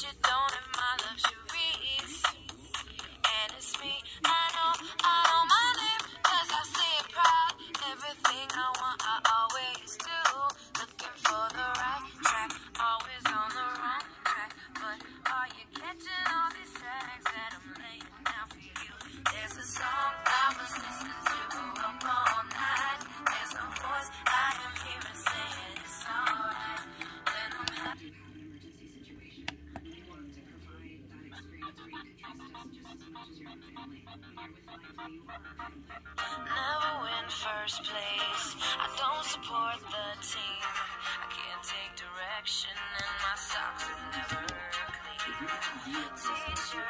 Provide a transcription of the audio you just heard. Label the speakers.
Speaker 1: you don't Never win first place. I don't support the team. I can't take direction, and my socks are never clean. Teachers dated